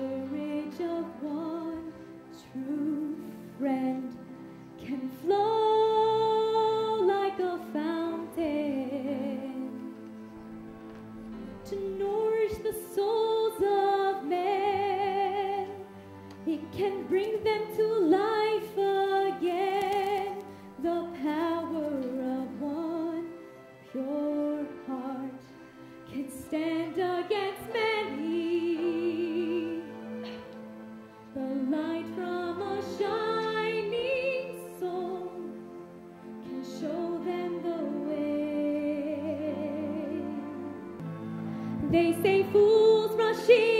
courage of one true friend can flow like a fountain to nourish the souls of men. It can bring them to life again. The power of one pure heart can stand against men. They say fools rush